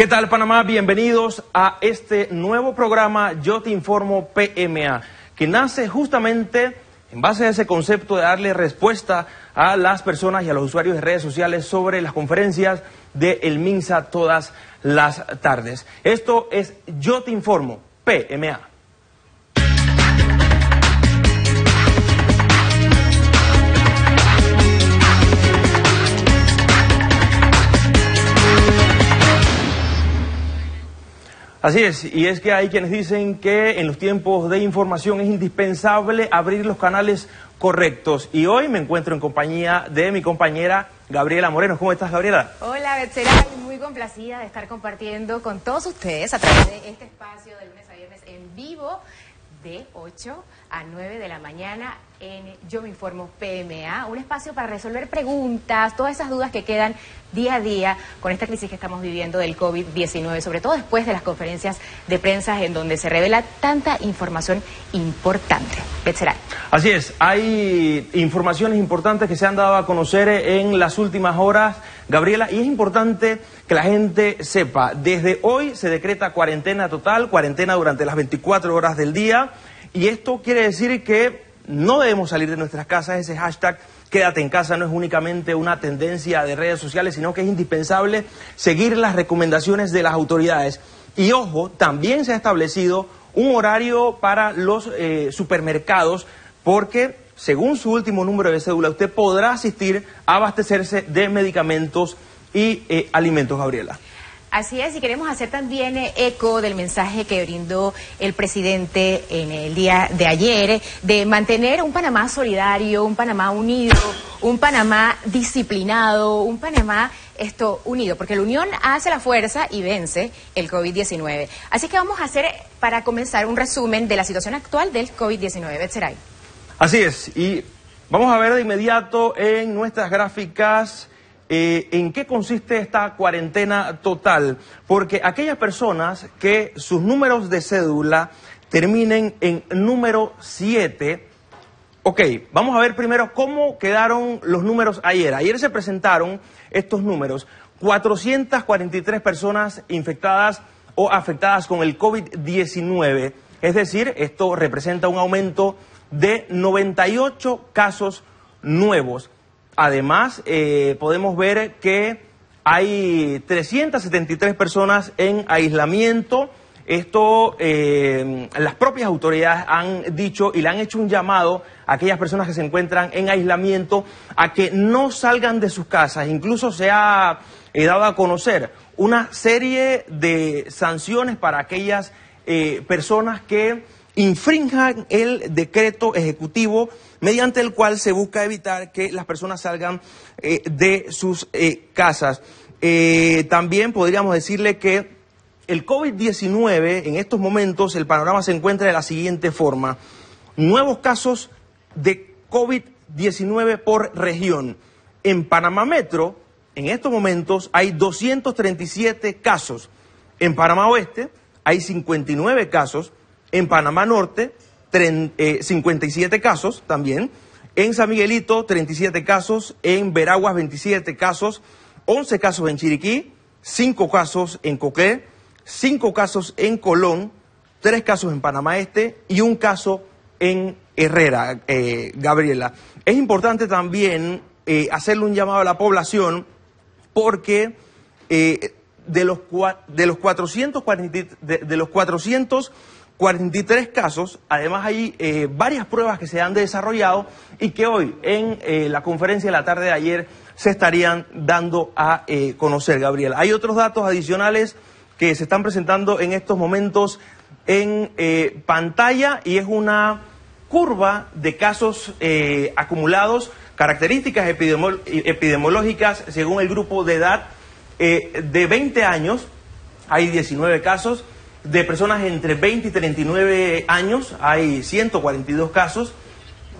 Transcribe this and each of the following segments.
¿Qué tal Panamá? Bienvenidos a este nuevo programa Yo te informo PMA, que nace justamente en base a ese concepto de darle respuesta a las personas y a los usuarios de redes sociales sobre las conferencias de El MINSA todas las tardes. Esto es Yo te informo PMA. Así es, y es que hay quienes dicen que en los tiempos de información es indispensable abrir los canales correctos. Y hoy me encuentro en compañía de mi compañera Gabriela Moreno. ¿Cómo estás, Gabriela? Hola, Betseray, muy complacida de estar compartiendo con todos ustedes a través de este espacio de lunes a viernes en vivo de 8 a 9 de la mañana en Yo Me Informo PMA, un espacio para resolver preguntas, todas esas dudas que quedan día a día con esta crisis que estamos viviendo del COVID-19, sobre todo después de las conferencias de prensa en donde se revela tanta información importante. Así es, hay informaciones importantes que se han dado a conocer en las últimas horas, Gabriela, y es importante que la gente sepa, desde hoy se decreta cuarentena total, cuarentena durante las 24 horas del día, y esto quiere decir que no debemos salir de nuestras casas, ese hashtag quédate en casa no es únicamente una tendencia de redes sociales, sino que es indispensable seguir las recomendaciones de las autoridades. Y ojo, también se ha establecido un horario para los eh, supermercados porque según su último número de cédula usted podrá asistir a abastecerse de medicamentos y eh, alimentos, Gabriela. Así es, y queremos hacer también eh, eco del mensaje que brindó el presidente en el día de ayer, de mantener un Panamá solidario, un Panamá unido, un Panamá disciplinado, un Panamá esto unido, porque la unión hace la fuerza y vence el COVID-19. Así que vamos a hacer, para comenzar, un resumen de la situación actual del COVID-19. Betseray. Así es, y vamos a ver de inmediato en nuestras gráficas eh, en qué consiste esta cuarentena total, porque aquellas personas que sus números de cédula terminen en número 7, ok, vamos a ver primero cómo quedaron los números ayer. Ayer se presentaron estos números, 443 personas infectadas o afectadas con el COVID-19, es decir, esto representa un aumento de 98 casos nuevos. Además, eh, podemos ver que hay 373 personas en aislamiento. Esto eh, las propias autoridades han dicho y le han hecho un llamado a aquellas personas que se encuentran en aislamiento a que no salgan de sus casas. Incluso se ha eh, dado a conocer una serie de sanciones para aquellas personas que infrinjan el decreto ejecutivo mediante el cual se busca evitar que las personas salgan eh, de sus eh, casas. Eh, también podríamos decirle que el COVID-19, en estos momentos, el panorama se encuentra de la siguiente forma. Nuevos casos de COVID-19 por región. En Panamá Metro, en estos momentos, hay 237 casos. En Panamá Oeste hay 59 casos. En Panamá Norte 57 eh, casos también. En San Miguelito, 37 casos. En Veraguas, 27 casos. 11 casos en Chiriquí. 5 casos en Coqué. 5 casos en Colón. 3 casos en Panamá Este. Y un caso en Herrera, eh, Gabriela. Es importante también eh, hacerle un llamado a la población porque de, los, de los 440, de los 400 43 casos, además hay eh, varias pruebas que se han desarrollado y que hoy en eh, la conferencia de la tarde de ayer se estarían dando a eh, conocer, Gabriel. Hay otros datos adicionales que se están presentando en estos momentos en pantalla y es una curva de casos acumulados, características epidemiológicas según el grupo de edad de 20 años, hay 19 casos de personas entre 20 y 39 años, hay 142 casos.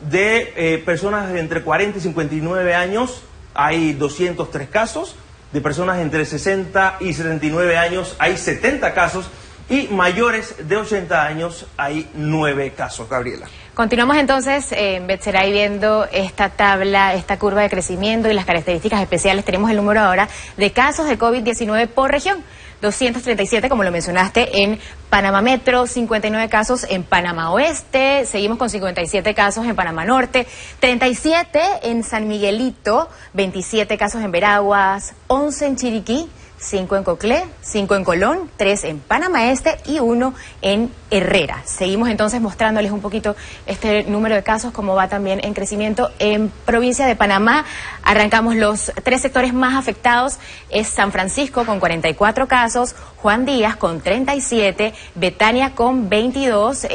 De eh, personas entre 40 y 59 años, hay 203 casos. De personas entre 60 y 79 años, hay 70 casos. Y mayores de 80 años, hay 9 casos, Gabriela. Continuamos entonces en Betseray viendo esta tabla, esta curva de crecimiento y las características especiales. Tenemos el número ahora de casos de COVID-19 por región. 237, como lo mencionaste, en Panamá Metro, 59 casos en Panamá Oeste, seguimos con 57 casos en Panamá Norte, 37 en San Miguelito, 27 casos en Veraguas, 11 en Chiriquí, 5 en Coclé, 5 en Colón, 3 en Panamá Este y 1 en Herrera. Seguimos entonces mostrándoles un poquito este número de casos, como va también en crecimiento. En provincia de Panamá arrancamos los tres sectores más afectados. Es San Francisco con 44 casos, Juan Díaz con 37, Betania con 22,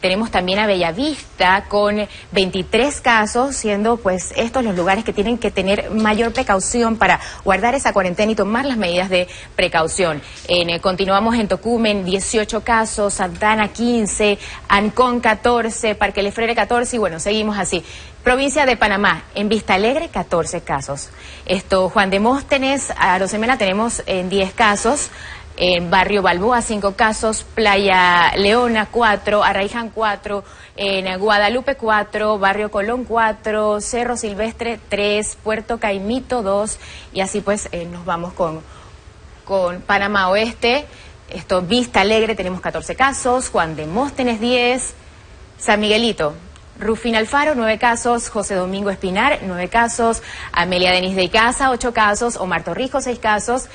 tenemos también a Bellavista con 23 casos, siendo pues estos los lugares que tienen que tener mayor precaución para guardar esa cuarentena y tomar las medidas de precaución. Eh, continuamos en Tocumen, 18 casos, Santana 15, Ancón 14, Parque Lefrere 14 y bueno, seguimos así. Provincia de Panamá, en Vista Alegre, 14 casos. Esto, Juan de Móstenes, a Rosemena tenemos en 10 casos. En Barrio Balboa, 5 casos. Playa Leona, 4. Arraiján, 4. En Guadalupe, 4. Barrio Colón, 4. Cerro Silvestre, 3. Puerto Caimito, 2. Y así pues eh, nos vamos con, con Panamá Oeste. Esto, Vista Alegre, tenemos 14 casos. Juan de Móstenes, 10. San Miguelito, Rufín Alfaro, nueve casos. José Domingo Espinar, nueve casos. Amelia Denis de Icaza, ocho casos. Omar Torrijos, seis casos.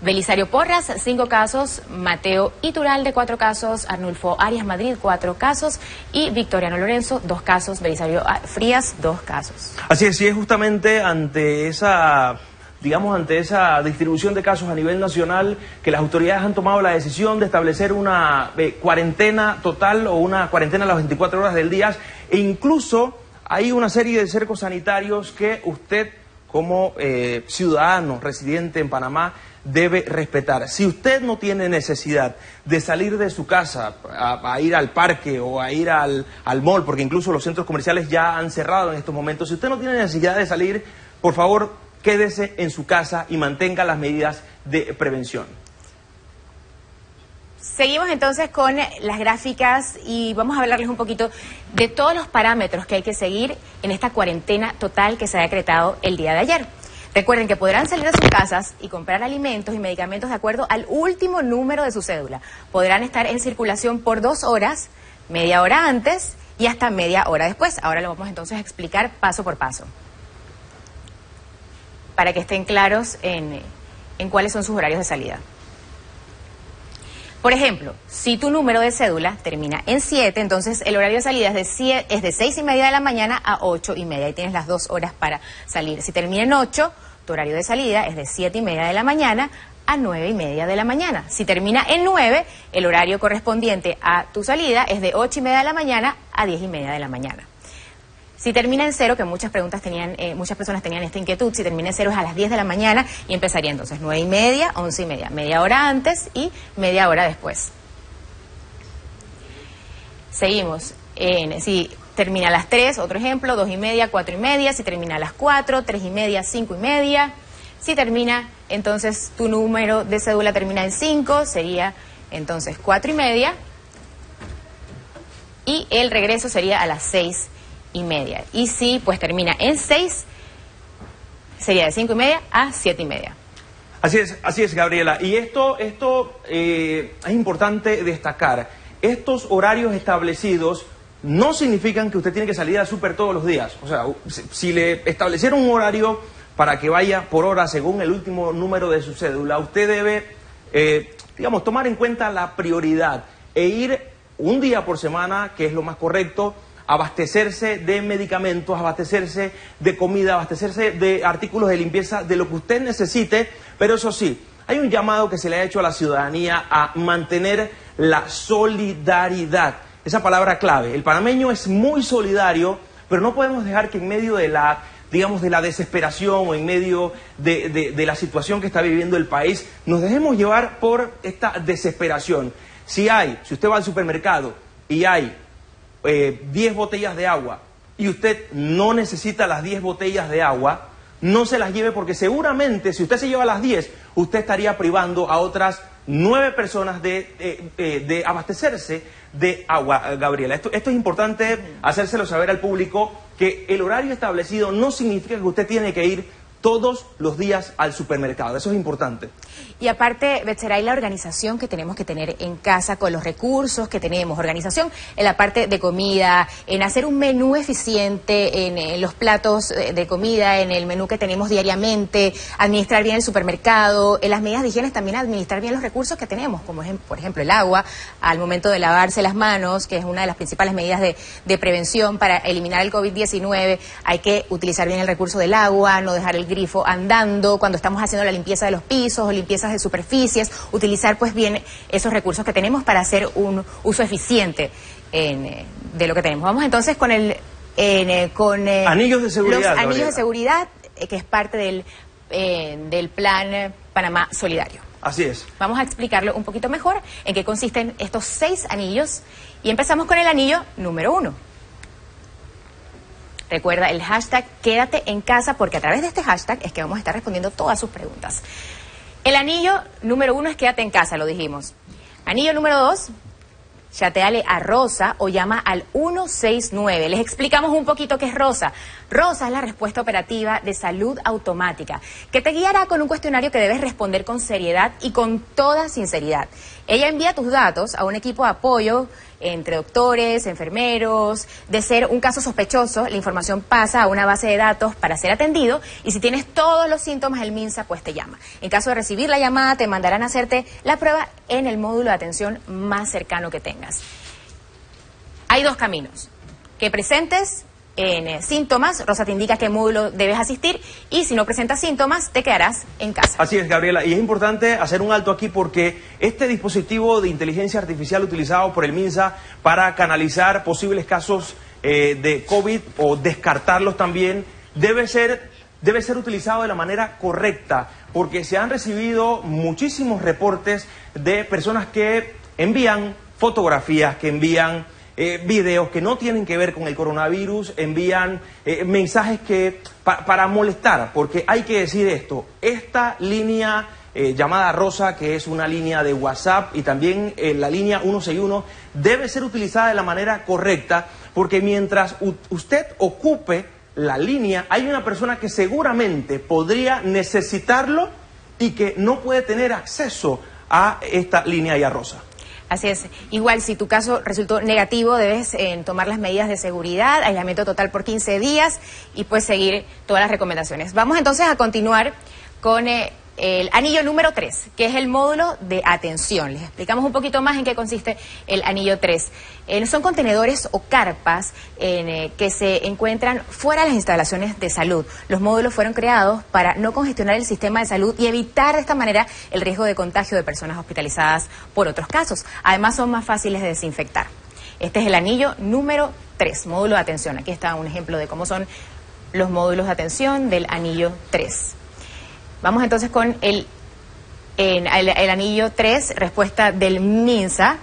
Belisario Porras, cinco casos. Mateo Ituralde, cuatro casos. Arnulfo Arias Madrid, cuatro casos. Y Victoriano Lorenzo, dos casos. Belisario Frías, dos casos. Así es, y es justamente ante esa digamos, ante esa distribución de casos a nivel nacional, que las autoridades han tomado la decisión de establecer una eh, cuarentena total o una cuarentena a las 24 horas del día, e incluso hay una serie de cercos sanitarios que usted, como eh, ciudadano residente en Panamá, debe respetar. Si usted no tiene necesidad de salir de su casa a, ir al parque o a ir al, al mall, porque incluso los centros comerciales ya han cerrado en estos momentos, si usted no tiene necesidad de salir, por favor, quédese en su casa y mantenga las medidas de prevención. Seguimos entonces con las gráficas y vamos a hablarles un poquito de todos los parámetros que hay que seguir en esta cuarentena total que se ha decretado el día de ayer. Recuerden que podrán salir de sus casas y comprar alimentos y medicamentos de acuerdo al último número de su cédula. Podrán estar en circulación por dos horas, media hora antes y hasta media hora después. Ahora lo vamos entonces a explicar paso por paso para que estén claros en, cuáles son sus horarios de salida. Por ejemplo, si tu número de cédula termina en 7, entonces el horario de salida es de, 7, es de 6 y media de la mañana a 8 y media. Ahí tienes las dos horas para salir. Si termina en 8, tu horario de salida es de 7 y media de la mañana a 9 y media de la mañana. Si termina en 9, el horario correspondiente a tu salida es de 8 y media de la mañana a 10 y media de la mañana. Si termina en cero, que muchas preguntas tenían, eh, muchas personas tenían esta inquietud, si termina en cero es a las 10 de la mañana y empezaría entonces 9 y media, 11 y media, media hora antes y media hora después. Seguimos. En, si termina a las 3, otro ejemplo, 2 y media, 4 y media, si termina a las 4, 3 y media, 5 y media. Si termina, entonces tu número de cédula termina en 5, sería entonces 4 y media. Y el regreso sería a las 6 y media. Y si pues termina en 6, sería de 5 y media a 7 y media. Así es, así es, Gabriela. Y esto, esto eh, es importante destacar. Estos horarios establecidos no significan que usted tiene que salir al súper todos los días. O sea, si le establecieron un horario para que vaya por hora según el último número de su cédula, usted debe, eh, digamos, tomar en cuenta la prioridad e ir un día por semana, que es lo más correcto, abastecerse de medicamentos, abastecerse de comida, abastecerse de artículos de limpieza, de lo que usted necesite, pero eso sí, hay un llamado que se le ha hecho a la ciudadanía a mantener la solidaridad. Esa palabra clave. El panameño es muy solidario, pero no podemos dejar que en medio de la digamos, de la desesperación o en medio de, de, la situación que está viviendo el país, nos dejemos llevar por esta desesperación. Si hay, si usted va al supermercado y hay 10 eh, botellas de agua y usted no necesita las 10 botellas de agua, no se las lleve porque seguramente si usted se lleva las 10, usted estaría privando a otras 9 personas de, eh, de abastecerse de agua, Gabriela. Esto, esto es importante hacérselo saber al público que el horario establecido no significa que usted tiene que ir todos los días al supermercado. Eso es importante. Y aparte, Betseray, la organización que tenemos que tener en casa con los recursos que tenemos, organización en la parte de comida, en hacer un menú eficiente en, los platos eh, de comida, en el menú que tenemos diariamente, administrar bien el supermercado, en las medidas de higiene también administrar bien los recursos que tenemos, como por ejemplo el agua, al momento de lavarse las manos, que es una de las principales medidas de, de prevención para eliminar el COVID-19, hay que utilizar bien el recurso del agua, no dejar el grifo andando, cuando estamos haciendo la limpieza de los pisos o limpiezas de superficies, utilizar pues bien esos recursos que tenemos para hacer un uso eficiente eh, de lo que tenemos. Vamos entonces con el eh, con eh, anillos de seguridad. Los anillos de seguridad que es parte del del plan Panamá Solidario. Así es. Vamos a explicarlo un poquito mejor en qué consisten estos seis anillos y empezamos con el anillo número uno. Recuerda el hashtag quédate en casa porque a través de este hashtag es que vamos a estar respondiendo todas sus preguntas. El anillo número uno es quédate en casa, lo dijimos. Anillo número dos, chateale a Rosa o llama al 169. Les explicamos un poquito qué es Rosa. Rosa es la respuesta operativa de salud automática, que te guiará con un cuestionario que debes responder con seriedad y con toda sinceridad. Ella envía tus datos a un equipo de apoyo entre doctores, enfermeros. De ser un caso sospechoso, la información pasa a una base de datos para ser atendido y si tienes todos los síntomas del MINSA, pues te llama. En caso de recibir la llamada, te mandarán a hacerte la prueba en el módulo de atención más cercano que tengas. Hay dos caminos. Que presentes en síntomas, Rosa te indica qué módulo debes asistir y si no presentas síntomas te quedarás en casa. Así es, Gabriela, y es importante hacer un alto aquí porque este dispositivo de inteligencia artificial utilizado por el MINSA para canalizar posibles casos eh, de COVID o descartarlos también debe ser, debe ser utilizado de la manera correcta porque se han recibido muchísimos reportes de personas que envían fotografías, que envían eh, videos que no tienen que ver con el coronavirus, envían eh, mensajes que para molestar, porque hay que decir esto, esta línea eh, llamada Rosa, que es una línea de WhatsApp y también la línea 161, debe ser utilizada de la manera correcta, porque mientras usted ocupe la línea, hay una persona que seguramente podría necesitarlo y que no puede tener acceso a esta línea ya rosa. Así es. Igual, si tu caso resultó negativo, debes eh, tomar las medidas de seguridad, aislamiento total por 15 días y pues seguir todas las recomendaciones. Vamos entonces a continuar con eh, el anillo número 3, que es el módulo de atención. Les explicamos un poquito más en qué consiste el anillo 3. Eh, son contenedores o carpas eh, que se encuentran fuera de las instalaciones de salud. Los módulos fueron creados para no congestionar el sistema de salud y evitar de esta manera el riesgo de contagio de personas hospitalizadas por otros casos. Además, son más fáciles de desinfectar. Este es el anillo número 3, módulo de atención. Aquí está un ejemplo de cómo son los módulos de atención del anillo 3. Vamos entonces con el, el, anillo 3, respuesta del MINSA.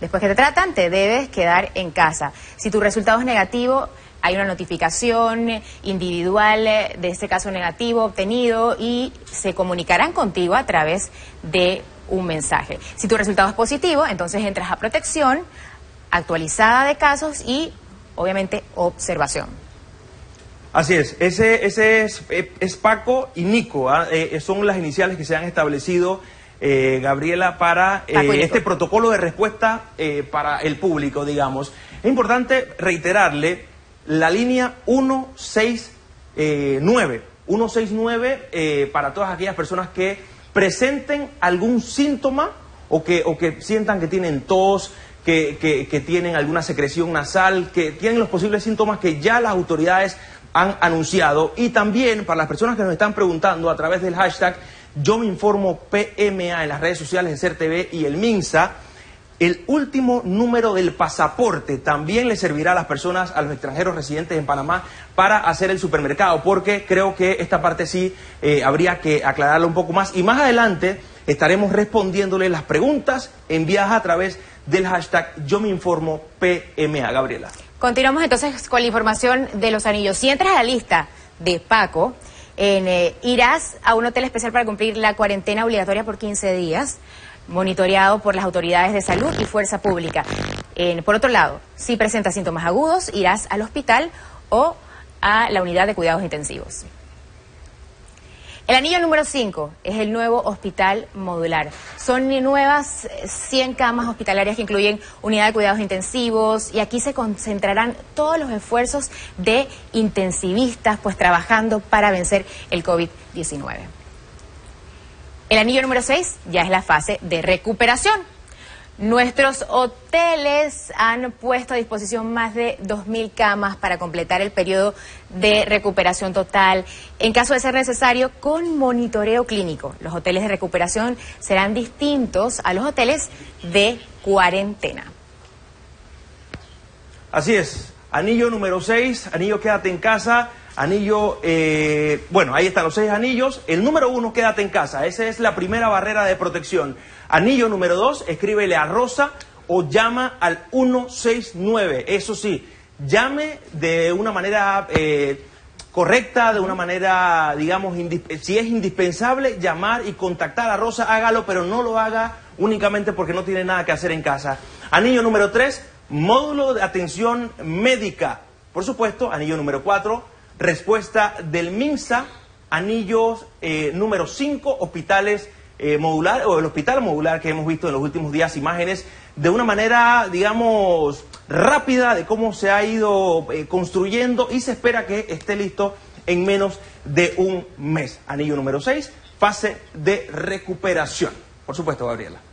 Después que te tratan, te debes quedar en casa. Si tu resultado es negativo, hay una notificación individual de este caso negativo obtenido y se comunicarán contigo a través de un mensaje. Si tu resultado es positivo, entonces entras a protección actualizada de casos y obviamente observación. Así es, ese, ese es, es Paco y Nico, ¿ah? eh, son las iniciales que se han establecido, eh, Gabriela, para eh, este protocolo de respuesta para el público, digamos. Es importante reiterarle la línea 169, 169 para todas aquellas personas que presenten algún síntoma o que, o que sientan que tienen tos, que, que, que tienen alguna secreción nasal, que tienen los posibles síntomas que ya las autoridades han anunciado y también para las personas que nos están preguntando a través del hashtag yo me informo PMA en las redes sociales de CERTV y el MINSA, el último número del pasaporte también le servirá a las personas, a los extranjeros residentes en Panamá para hacer el supermercado, porque creo que esta parte sí eh, habría que aclararlo un poco más y más adelante estaremos respondiéndole las preguntas enviadas a través del hashtag yo me informo PMA. Gabriela. Continuamos entonces con la información de los anillos. Si entras a la lista de Paco, eh, irás a un hotel especial para cumplir la cuarentena obligatoria por 15 días, monitoreado por las autoridades de salud y fuerza pública. por otro lado, si presentas síntomas agudos, irás al hospital o a la unidad de cuidados intensivos. El anillo número 5 es el nuevo hospital modular. Son nuevas 100 camas hospitalarias que incluyen unidad de cuidados intensivos y aquí se concentrarán todos los esfuerzos de intensivistas pues trabajando para vencer el COVID-19. El anillo número 6 ya es la fase de recuperación. Nuestros hoteles han puesto a disposición más de 2.000 camas para completar el periodo de recuperación total. En caso de ser necesario, con monitoreo clínico. Los hoteles de recuperación serán distintos a los hoteles de cuarentena. Así es. Anillo número 6, anillo quédate en casa. Anillo, eh, bueno, ahí están los seis anillos. El número uno, quédate en casa. Esa es la primera barrera de protección. Anillo número dos, escríbele a Rosa o llama al 169. Eso sí, llame de una manera eh, correcta, de una manera, digamos, si es indispensable llamar y contactar a Rosa, hágalo, pero no lo haga únicamente porque no tiene nada que hacer en casa. Anillo número tres, módulo de atención médica. Por supuesto, anillo número cuatro, Respuesta del MINSA, anillos eh, número 5, hospitales eh, modular, o el hospital modular que hemos visto en los últimos días, imágenes de una manera, digamos, rápida de cómo se ha ido eh, construyendo y se espera que esté listo en menos de un mes. Anillo número 6, fase de recuperación. Por supuesto, Gabriela.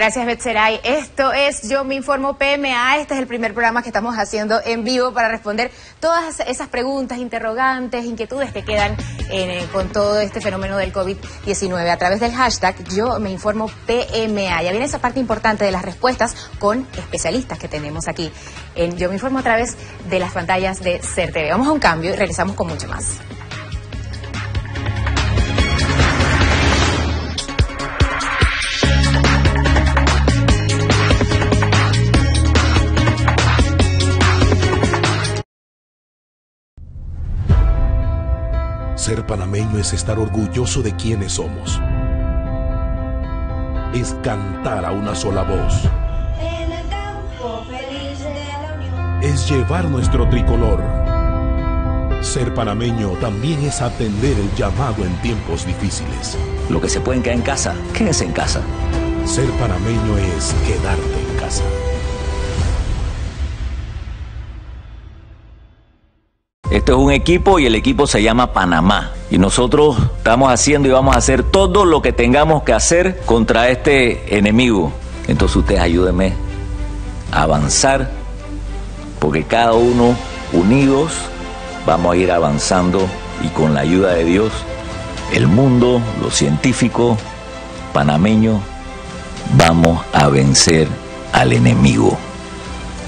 Gracias, Betseray. Esto es Yo Me Informo PMA. Este es el primer programa que estamos haciendo en vivo para responder todas esas preguntas, interrogantes, inquietudes que quedan eh, con todo este fenómeno del COVID-19 a través del hashtag Yo Me Informo PMA. Ya viene esa parte importante de las respuestas con especialistas que tenemos aquí en Yo Me Informo a través de las pantallas de CERTV. Vamos a un cambio y regresamos con mucho más. Ser panameño es estar orgulloso de quienes somos. Es cantar a una sola voz. Es llevar nuestro tricolor. Ser panameño también es atender el llamado en tiempos difíciles. Lo que se pueden quedar en casa, quédense en casa. Ser panameño es quedarte en casa. Esto es un equipo y el equipo se llama Panamá. Y nosotros estamos haciendo y vamos a hacer todo lo que tengamos que hacer contra este enemigo. Entonces ustedes ayúdenme a avanzar, porque cada uno unidos vamos a ir avanzando y con la ayuda de Dios, el mundo, los científicos, panameños, vamos a vencer al enemigo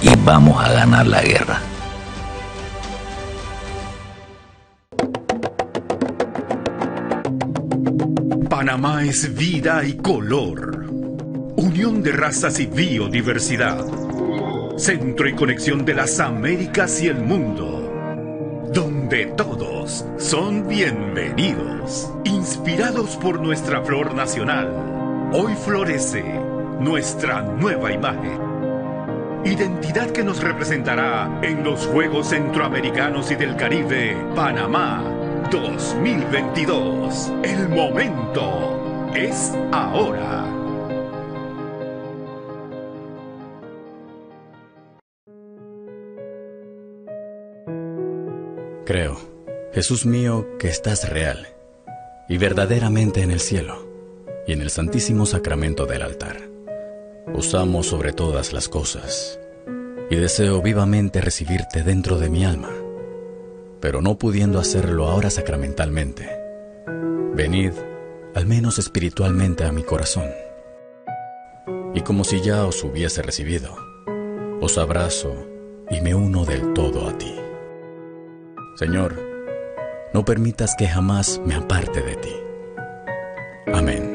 y vamos a ganar la guerra. Panamá es vida y color. Unión de razas y biodiversidad. Centro y conexión de las Américas y el mundo. Donde todos son bienvenidos. Inspirados por nuestra flor nacional. Hoy florece nuestra nueva imagen. Identidad que nos representará en los Juegos Centroamericanos y del Caribe, Panamá 2022. El momento es ahora. Creo, Jesús mío, que estás real y verdaderamente en el cielo y en el santísimo sacramento del altar. Usamos sobre todas las cosas y deseo vivamente recibirte dentro de mi alma pero no pudiendo hacerlo ahora sacramentalmente. Venid, al menos espiritualmente, a mi corazón. Y como si ya os hubiese recibido, os abrazo y me uno del todo a ti. Señor, no permitas que jamás me aparte de ti. Amén.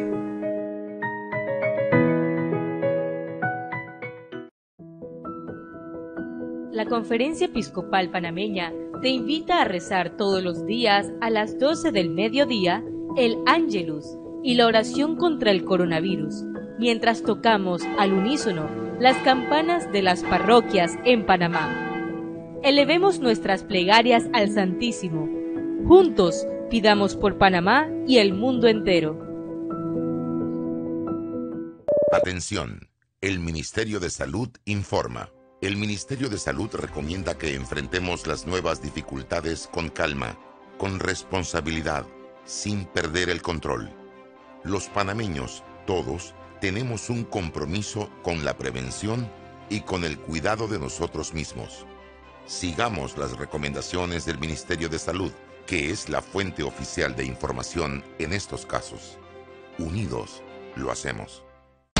La Conferencia Episcopal Panameña te invita a rezar todos los días a las 12 del mediodía el Angelus y la oración contra el coronavirus, mientras tocamos al unísono las campanas de las parroquias en Panamá. Elevemos nuestras plegarias al Santísimo. Juntos Pidamos por Panamá y el mundo entero. Atención, el Ministerio de Salud informa. El Ministerio de Salud recomienda que enfrentemos las nuevas dificultades con calma, con responsabilidad, sin perder el control. Los panameños, todos, tenemos un compromiso con la prevención y con el cuidado de nosotros mismos. Sigamos las recomendaciones del Ministerio de Salud, que es la fuente oficial de información en estos casos. Unidos, lo hacemos.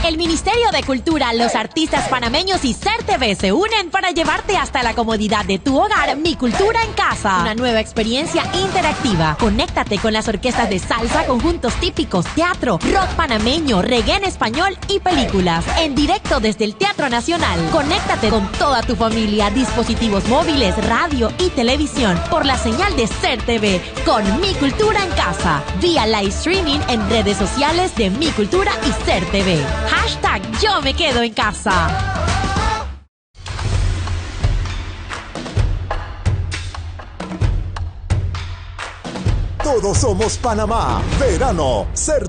El Ministerio de Cultura, los artistas panameños y CERTV se unen para llevarte hasta la comodidad de tu hogar Mi Cultura en Casa. Una nueva experiencia interactiva. Conéctate con las orquestas de salsa, conjuntos típicos, teatro, rock panameño, reggae en español y películas. En directo desde el Teatro Nacional. Conéctate con toda tu familia, dispositivos móviles, radio y televisión por la señal de CERTV con Mi Cultura en Casa. Vía live streaming en redes sociales de Mi Cultura y CERTV. Hashtag yo me quedo en casa. Todos somos Panamá. Verano, Ser.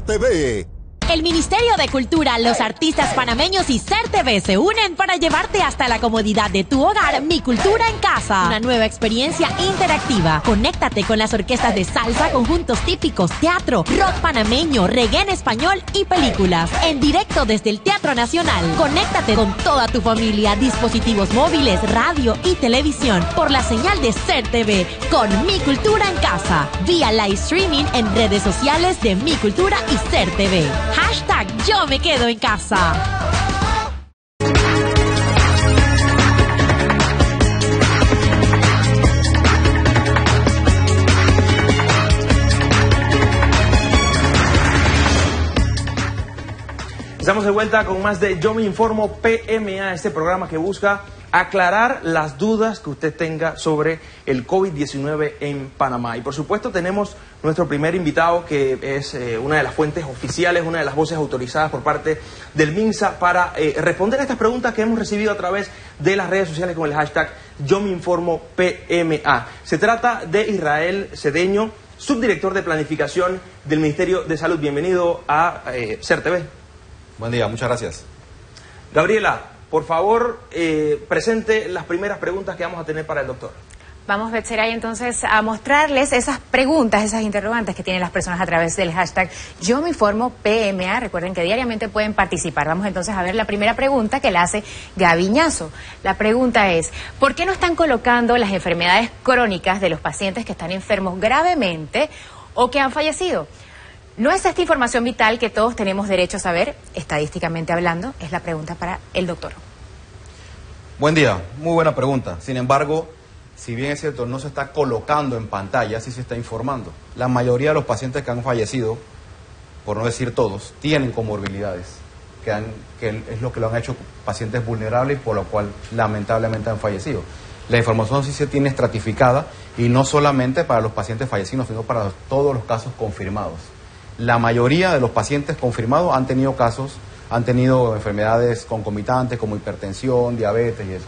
El Ministerio de Cultura, los artistas panameños y CERTV se unen para llevarte hasta la comodidad de tu hogar Mi Cultura en Casa. Una nueva experiencia interactiva. Conéctate con las orquestas de salsa, conjuntos típicos, teatro, rock panameño, reggae español y películas. En directo desde el Teatro Nacional. Conéctate con toda tu familia, dispositivos móviles, radio y televisión por la señal de CERTV con Mi Cultura en Casa. Vía live streaming en redes sociales de Mi Cultura y CERTV. Hashtag yo me quedo en casa. Estamos de vuelta con más de Yo me informo PMA, este programa que busca aclarar las dudas que usted tenga sobre el COVID-19 en Panamá. Y por supuesto tenemos nuestro primer invitado que es eh, una de las fuentes oficiales, una de las voces autorizadas por parte del MINSA para eh, responder a estas preguntas que hemos recibido a través de las redes sociales con el hashtag Yo me informo PMA. Se trata de Israel Cedeño, subdirector de planificación del Ministerio de Salud. Bienvenido a eh, CERTV. Buen día, muchas gracias. Gabriela, por favor, eh, presente las primeras preguntas que vamos a tener para el doctor. Vamos, Betseray, entonces a mostrarles esas preguntas, esas interrogantes que tienen las personas a través del hashtag Yo me informo PMA. Recuerden que diariamente pueden participar. Vamos entonces a ver la primera pregunta que la hace Gaviñazo. La pregunta es, ¿por qué no están colocando las enfermedades crónicas de los pacientes que están enfermos gravemente o que han fallecido? ¿No es esta información vital que todos tenemos derecho a saber, estadísticamente hablando? Es la pregunta para el doctor. Buen día, muy buena pregunta. Sin embargo, si bien es cierto, no se está colocando en pantalla, sí se está informando. La mayoría de los pacientes que han fallecido, por no decir todos, tienen comorbilidades, que, que es lo que lo han hecho pacientes vulnerables y por lo cual lamentablemente han fallecido. La información sí se tiene estratificada y no solamente para los pacientes fallecidos, sino para todos los casos confirmados. La mayoría de los pacientes confirmados han tenido casos han tenido enfermedades concomitantes como hipertensión, diabetes y eso.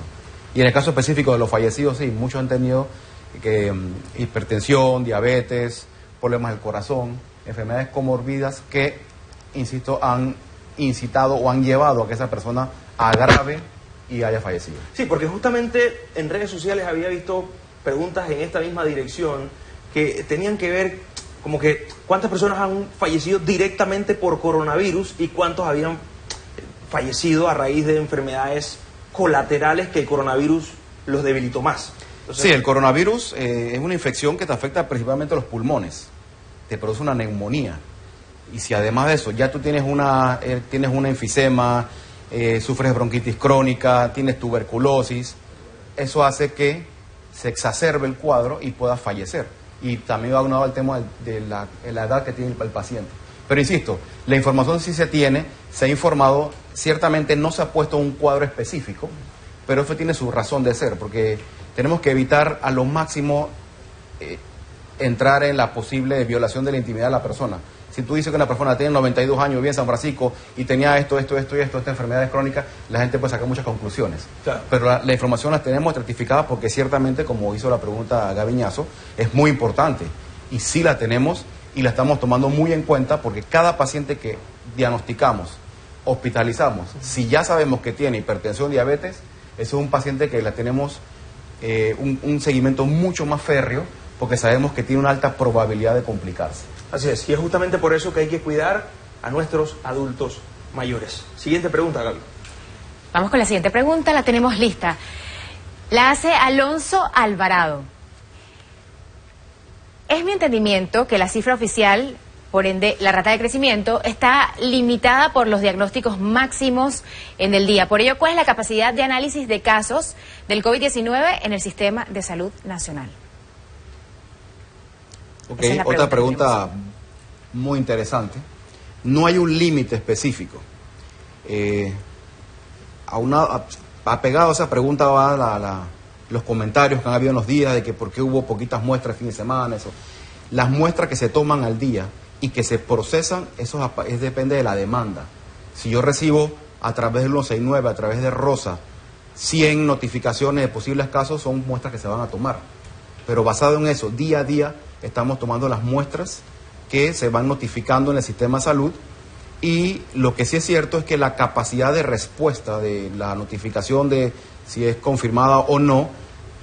Y en el caso específico de los fallecidos, sí, muchos han tenido que, mm, hipertensión, diabetes, problemas del corazón, enfermedades comorbidas que, insisto, han incitado o han llevado a que esa persona agrave y haya fallecido. Sí, porque justamente en redes sociales había visto preguntas en esta misma dirección que tenían que ver como que cuántas personas han fallecido directamente por coronavirus y cuántos habían fallecido a raíz de enfermedades colaterales que el coronavirus los debilitó más. sí, el coronavirus eh, es una infección que te afecta principalmente a los pulmones, te produce una neumonía. Y si además de eso ya tú tienes una, eh, tienes una enfisema, eh, sufres bronquitis crónica, tienes tuberculosis, eso hace que se exacerbe el cuadro y puedas fallecer. Y también va unado al tema de la, de la edad que tiene el paciente. Pero insisto, la información sí se tiene, se ha informado, ciertamente no se ha puesto un cuadro específico, pero eso tiene su razón de ser, porque tenemos que evitar a lo máximo eh, entrar en la posible violación de la intimidad de la persona. Si tú dices que una persona tiene 92 años, vive en San Francisco y tenía esto, esto, esto y esto, esta enfermedad es crónica, la gente puede sacar muchas conclusiones. Pero la, información la tenemos certificada porque ciertamente, como hizo la pregunta Gaviñazo, es muy importante. y sí la tenemos y la estamos tomando muy en cuenta porque cada paciente que diagnosticamos, hospitalizamos, si ya sabemos que tiene hipertensión, diabetes, ese es un paciente que la tenemos eh, un, un seguimiento mucho más férreo porque sabemos que tiene una alta probabilidad de complicarse. Así es, y es justamente por eso que hay que cuidar a nuestros adultos mayores. Siguiente pregunta, Gaby. Vamos con la siguiente pregunta, la tenemos lista. La hace Alonso Alvarado. Es mi entendimiento que la cifra oficial, por ende la rata de crecimiento, está limitada por los diagnósticos máximos en el día. Por ello, ¿cuál es la capacidad de análisis de casos del COVID-19 en el sistema de salud nacional? Ok, es otra pregunta pregunta muy interesante. No hay un límite específico. Eh, a una, a- apegado a esa pregunta va la- la- los comentarios que han habido en los días de que por qué hubo poquitas muestras el fin de semana, eso. Las muestras que se toman al día y que se procesan, eso es depende de la demanda. Si yo recibo a través del 169, a través de Rosa, 100 notificaciones de posibles casos, son muestras que se van a tomar. Pero basado en eso, día a día estamos tomando las muestras que se van notificando en el sistema de salud y lo que sí es cierto es que la capacidad de respuesta de la notificación de si es confirmada o no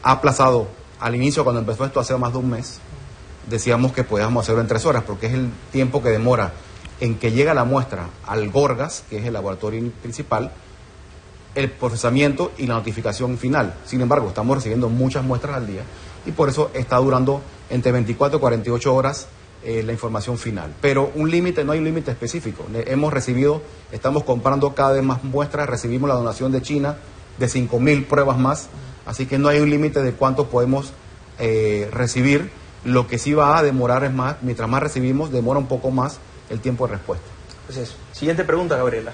ha aplazado al inicio cuando empezó esto hace más de un mes decíamos que podíamos hacerlo en tres horas porque es el tiempo que demora en que llega la muestra al Gorgas, que es el laboratorio principal, el procesamiento y la notificación final. Sin embargo, estamos recibiendo muchas muestras al día y por eso está durando entre 24 y 48 horas eh, la información final. Pero un límite, no hay un límite específico. Hemos recibido, estamos comprando cada vez más muestras, recibimos la donación de China de 5.000 pruebas más, así que no hay un límite de cuánto podemos eh, recibir. Lo que sí va a demorar es más, mientras más recibimos, demora un poco más el tiempo de respuesta. Así es. Siguiente pregunta, Gabriela.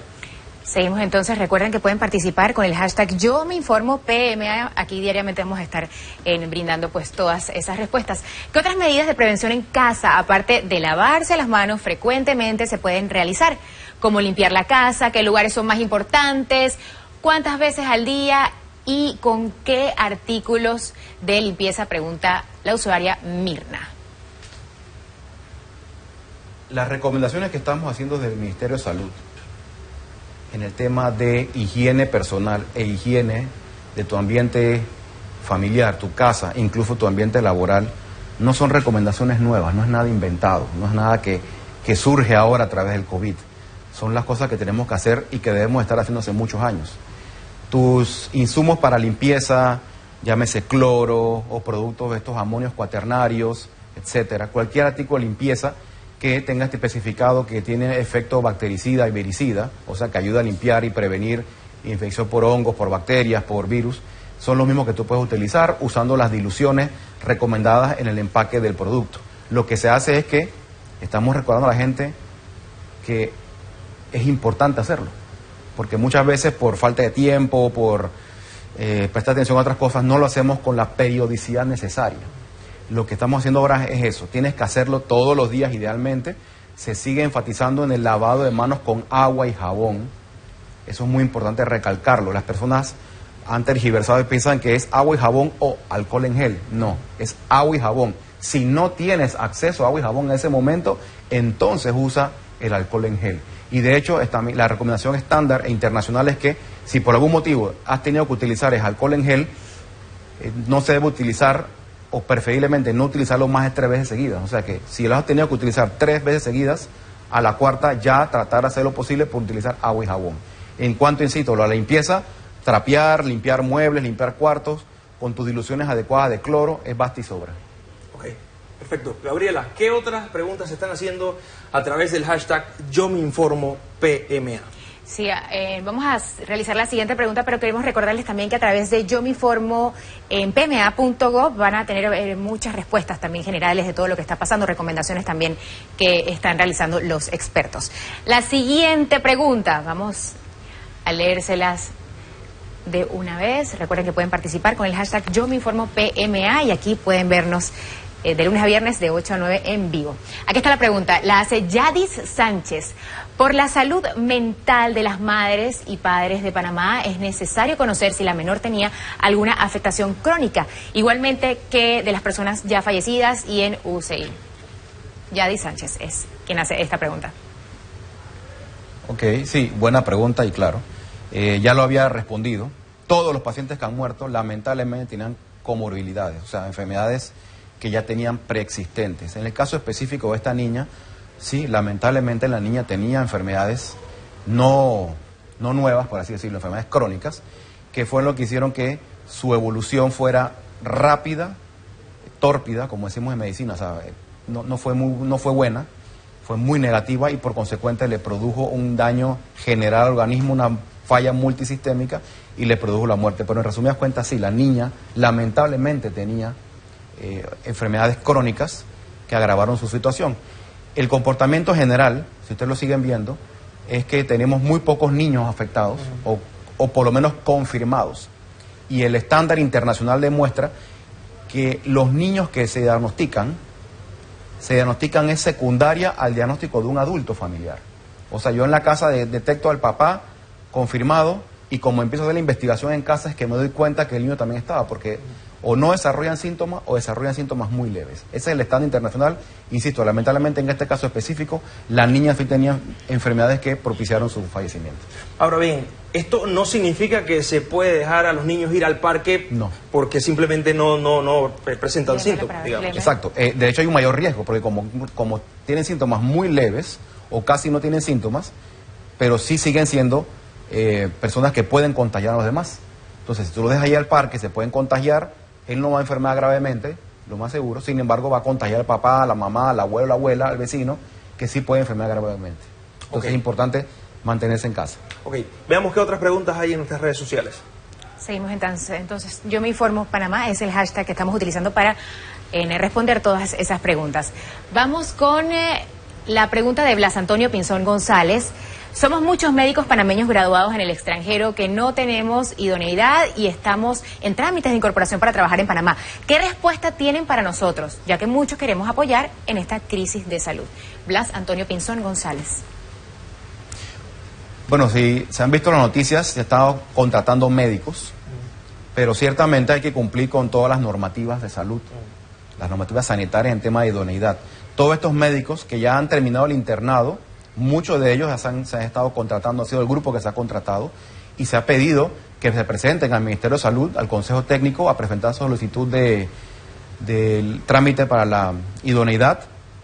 Seguimos entonces, recuerden que pueden participar con el hashtag Yo me informo PMA. Aquí diariamente vamos a estar eh, brindando pues todas esas respuestas. ¿Qué otras medidas de prevención en casa, aparte de lavarse las manos frecuentemente, se pueden realizar? Como limpiar la casa, qué lugares son más importantes, cuántas veces al día y con qué artículos de limpieza, pregunta la usuaria Mirna. Las recomendaciones que estamos haciendo desde el Ministerio de Salud en el tema de higiene personal e higiene de tu ambiente familiar, tu casa, incluso tu ambiente laboral, no son recomendaciones nuevas, no es nada inventado, no es nada que, que surge ahora a través del COVID. Son las cosas que tenemos que hacer y que debemos estar haciendo hace muchos años. Tus insumos para limpieza, llámese cloro o productos de estos amonios cuaternarios, etcétera, cualquier artículo de limpieza que tenga este especificado que tiene efecto bactericida y viricida, o sea, que ayuda a limpiar y prevenir infección por hongos, por bacterias, por virus, son los mismos que tú puedes utilizar usando las diluciones recomendadas en el empaque del producto. Lo que se hace es que estamos recordando a la gente que es importante hacerlo, porque muchas veces por falta de tiempo, por eh, prestar atención a otras cosas, no lo hacemos con la periodicidad necesaria. Lo que estamos haciendo ahora es eso, tienes que hacerlo todos los días idealmente. Se sigue enfatizando en el lavado de manos con agua y jabón. Eso es muy importante recalcarlo. Las personas han tergiversado y piensan que es agua y jabón o alcohol en gel. No, es agua y jabón. Si no tienes acceso a agua y jabón en ese momento, entonces usa el alcohol en gel. Y de hecho, la recomendación estándar e internacional es que si por algún motivo has tenido que utilizar el alcohol en gel, eh, no se debe utilizar o preferiblemente no utilizarlo más de tres veces seguidas. O sea que si lo has tenido que utilizar tres veces seguidas, a la cuarta ya tratar de hacer lo posible por utilizar agua y jabón. En cuanto, insisto, a la limpieza, trapear, limpiar muebles, limpiar cuartos, con tus diluciones adecuadas de cloro, es basta y sobra. Ok, perfecto. Gabriela, ¿qué otras preguntas se están haciendo a través del hashtag Yo me informo PMA? Sí, eh, vamos a realizar la siguiente pregunta, pero queremos recordarles también que a través de Yo Me Informo en pma.gov van a tener eh, muchas respuestas también generales de todo lo que está pasando, recomendaciones también que están realizando los expertos. La siguiente pregunta, vamos a leérselas de una vez. Recuerden que pueden participar con el hashtag Yo Me Informo PMA y aquí pueden vernos eh, de lunes a viernes de 8 a 9 en vivo. Aquí está la pregunta, la hace Yadis Sánchez. Por la salud mental de las madres y padres de Panamá es necesario conocer si la menor tenía alguna afectación crónica, igualmente que de las personas ya fallecidas y en UCI. Yadi Sánchez es quien hace esta pregunta. Ok, sí, buena pregunta y claro, eh, ya lo había respondido. Todos los pacientes que han muerto lamentablemente tenían comorbilidades, o sea, enfermedades que ya tenían preexistentes. En el caso específico de esta niña, sí, lamentablemente la niña tenía enfermedades no, no nuevas, por así decirlo, enfermedades crónicas, que fueron lo que hicieron que su evolución fuera rápida, tórpida, como decimos en medicina, o sea, no, no, fue muy, no fue buena, fue muy negativa y por consecuente le produjo un daño general al organismo, una falla multisistémica y le produjo la muerte. Pero en resumidas cuentas, sí, la niña lamentablemente tenía eh, enfermedades crónicas que agravaron su situación. El comportamiento general, si ustedes lo siguen viendo, es que tenemos muy pocos niños afectados o, o por lo menos confirmados. Y el estándar internacional demuestra que los niños que se diagnostican, se diagnostican es secundaria al diagnóstico de un adulto familiar. O sea, yo en la casa de- detecto al papá confirmado y como empiezo a hacer la investigación en casa es que me doy cuenta que el niño también estaba, porque o no desarrollan síntomas o desarrollan síntomas muy leves. Ese es el estándar internacional. Insisto, lamentablemente en este caso específico, la niña sí tenía enfermedades que propiciaron su fallecimiento. Ahora bien, esto no significa que se puede dejar a los niños ir al parque porque simplemente no, no, no pre- presentan síntomas, digamos. Exacto. Eh, de hecho hay un mayor riesgo, porque como, como tienen síntomas muy leves o casi no tienen síntomas, pero sí siguen siendo eh, personas que pueden contagiar a los demás. Entonces, si tú lo dejas ahí al parque, se pueden contagiar, él no va a enfermar gravemente, lo más seguro, sin embargo va a contagiar al papá, a la mamá, al abuelo, a la abuela, al vecino, que sí puede enfermar gravemente. Entonces Ok. es importante mantenerse en casa. Ok, veamos qué otras preguntas hay en nuestras redes sociales. Seguimos entonces. Entonces, yo me informo Panamá es el hashtag que estamos utilizando para eh, responder todas esas preguntas. Vamos con eh, la pregunta de Blas Antonio Pinzón González. Somos muchos médicos panameños graduados en el extranjero que no tenemos idoneidad y estamos en trámites de incorporación para trabajar en Panamá. ¿Qué respuesta tienen para nosotros? Ya que muchos queremos apoyar en esta crisis de salud. Blas Antonio Pinzón González. Bueno, si se han visto las noticias, se ha estado contratando médicos, pero ciertamente hay que cumplir con todas las normativas de salud, las normativas sanitarias en tema de idoneidad. Todos estos médicos que ya han terminado el internado, muchos de ellos se han, estado contratando, ha sido el grupo que se ha contratado, y se ha pedido que se presenten al Ministerio de Salud, al Consejo Técnico, a presentar solicitud de, del trámite para la idoneidad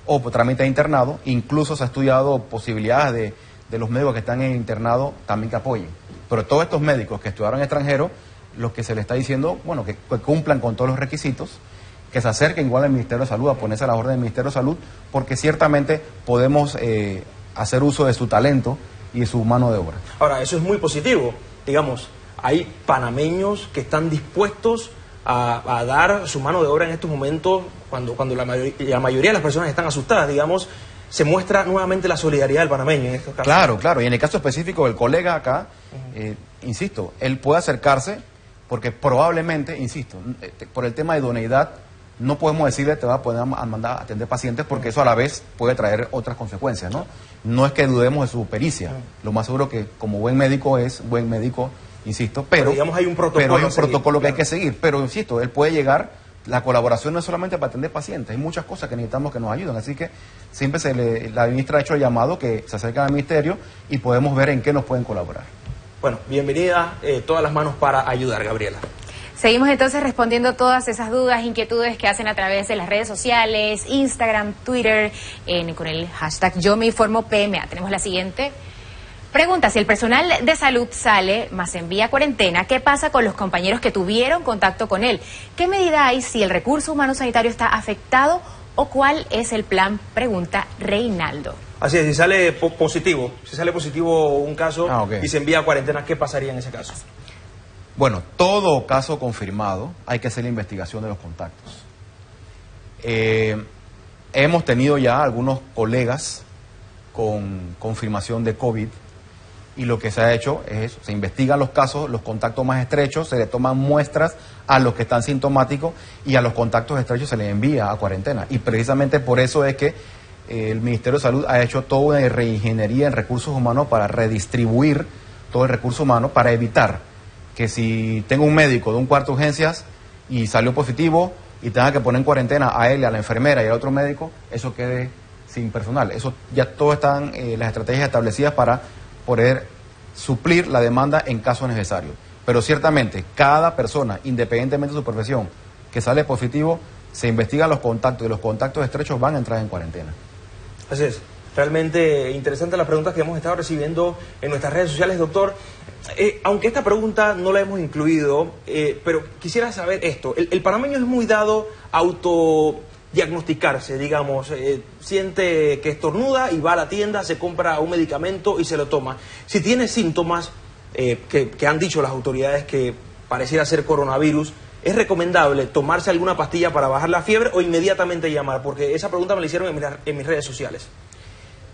o por trámite de internado. Incluso se ha estudiado posibilidades de, de los médicos que están en internado también que apoyen. Pero todos estos médicos que estudiaron en extranjero, lo que se les está diciendo, bueno, que, que cumplan con todos los requisitos, que se acerquen igual al Ministerio de Salud, a ponerse a la orden del Ministerio de Salud, porque ciertamente podemos eh, hacer uso de su talento y de su mano de obra. Ahora, eso es muy positivo. Digamos, hay panameños que están dispuestos a, a dar su mano de obra en estos momentos, cuando, cuando la, mayor- la mayoría de las personas están asustadas, digamos, se muestra nuevamente la solidaridad del panameño en estos casos. Claro, claro. Y en el caso específico del colega acá, eh, insisto, él puede acercarse porque probablemente, insisto, eh, por el tema de idoneidad, no podemos decirle te va a poder a mandar a atender pacientes porque eso a la vez puede traer otras consecuencias, ¿no? No es que dudemos de su pericia. Lo más seguro que como buen médico es buen médico, insisto, pero, Pero, digamos, hay un protocolo pero hay un seguir, protocolo que hay que seguir. Pero insisto, él puede llegar. La colaboración no es solamente para atender pacientes, hay muchas cosas que necesitamos que nos ayuden. Así que siempre se le, la ministra ha hecho el llamado que se acerquen al ministerio y podemos ver en qué nos pueden colaborar. Bueno, bienvenida, eh, todas las manos para ayudar, Gabriela. Seguimos entonces respondiendo todas esas dudas, inquietudes que hacen a través de las redes sociales, Instagram, Twitter, en- con el hashtag Yo me informo PMA. Tenemos la siguiente pregunta. Si el personal de salud sale más envía cuarentena, ¿qué pasa con los compañeros que tuvieron contacto con él? ¿Qué medida hay si el recurso humano sanitario está afectado o cuál es el plan? Pregunta Reinaldo. Así es, si sale po- positivo, si sale positivo un caso Ah, y se envía a cuarentena, ¿qué pasaría en ese caso? Bueno, todo caso confirmado hay que hacer la investigación de los contactos. Eh, hemos tenido ya algunos colegas con confirmación de COVID y lo que se ha hecho es eso, se investigan los casos, los contactos más estrechos, se le toman muestras a los que están sintomáticos y a los contactos estrechos se les envía a cuarentena. Y precisamente por eso es que eh, el Ministerio de Salud ha hecho toda una reingeniería en recursos humanos para redistribuir todo el recurso humano para evitar que si tengo un médico de un cuarto de urgencias y salió positivo y tenga que poner en cuarentena a él, a la enfermera y al otro médico, eso quede sin personal. Eso ya todo están eh, las estrategias establecidas para poder suplir la demanda en caso necesario. Pero ciertamente, cada persona, independientemente de su profesión, que sale positivo, se investigan los contactos y los contactos estrechos van a entrar en cuarentena. Así es. Realmente interesante las preguntas que hemos estado recibiendo en nuestras redes sociales, doctor. Eh, aunque esta pregunta no la hemos incluido, eh, pero quisiera saber esto. El, panameño es muy dado a autodiagnosticarse, digamos. eh, siente que estornuda y va a la tienda, se compra un medicamento y se lo toma. Si tiene síntomas eh, que, que han dicho las autoridades que pareciera ser coronavirus, ¿es recomendable tomarse alguna pastilla para bajar la fiebre o inmediatamente llamar? Porque esa pregunta me la hicieron en mis redes sociales.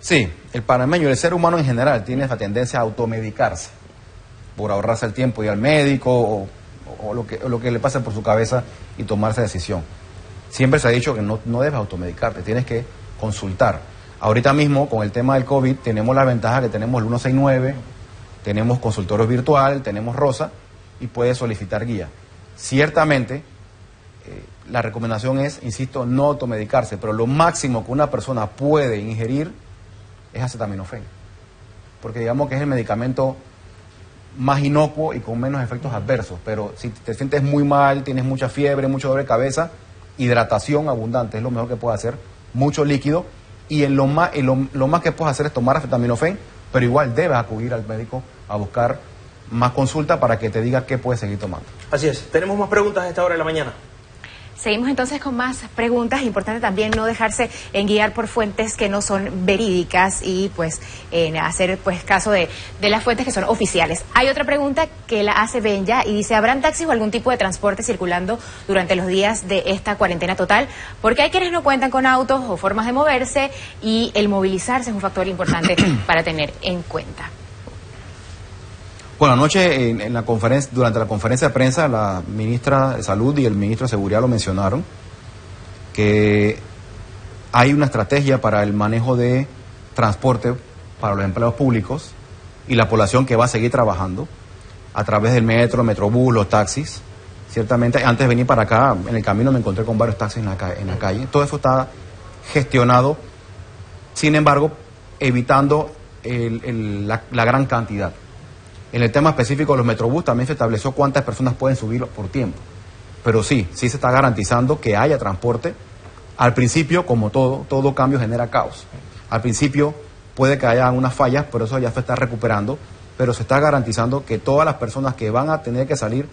Sí, el panameño, el ser humano en general, tiene esa tendencia a automedicarse por ahorrarse el tiempo y al médico o, lo, que, le pase por su cabeza y tomarse decisión. Siempre se ha dicho que no, no debes automedicarte, tienes que consultar. Ahorita mismo, con el tema del COVID, tenemos la ventaja que tenemos el 169, tenemos consultorios virtual, tenemos Rosa y puedes solicitar guía. Ciertamente, eh, la recomendación es, insisto, no automedicarse, pero lo máximo que una persona puede ingerir es acetaminofén. Porque digamos que es el medicamento más inocuo y con menos efectos adversos. Pero si te sientes muy mal, tienes mucha fiebre, mucho dolor de cabeza, hidratación abundante es lo mejor que puedes hacer, mucho líquido. Y en lo, más, en lo, lo más que puedes hacer es tomar acetaminofén, pero igual debes acudir al médico a buscar más consulta para que te diga qué puedes seguir tomando. Así es. Tenemos más preguntas a esta hora de la mañana. Seguimos entonces con más preguntas. Importante también no dejarse en guiar por fuentes que no son verídicas y pues en hacer pues caso de, de las fuentes que son oficiales. Hay otra pregunta que la hace Benja y dice, ¿habrán taxis o algún tipo de transporte circulando durante los días de esta cuarentena total? Porque hay quienes no cuentan con autos o formas de moverse y el movilizarse es un factor importante para tener en cuenta. Bueno, anoche en, la conferencia, durante la conferencia de prensa, la ministra de Salud y el ministro de Seguridad lo mencionaron, que hay una estrategia para el manejo de transporte para los empleados públicos y la población que va a seguir trabajando a través del metro, metrobús, los taxis. Ciertamente, antes de venir para acá, en el camino me encontré con varios taxis en la, en la calle. Todo eso está gestionado, sin embargo, evitando la gran cantidad. En el tema específico de los metrobús también se estableció cuántas personas pueden subir por tiempo. Pero sí, sí se está garantizando que haya transporte. Al principio, como todo, todo cambio genera caos. Al principio puede que haya unas fallas, pero eso ya se está recuperando. Pero se está garantizando que todas las personas que van a tener que salir,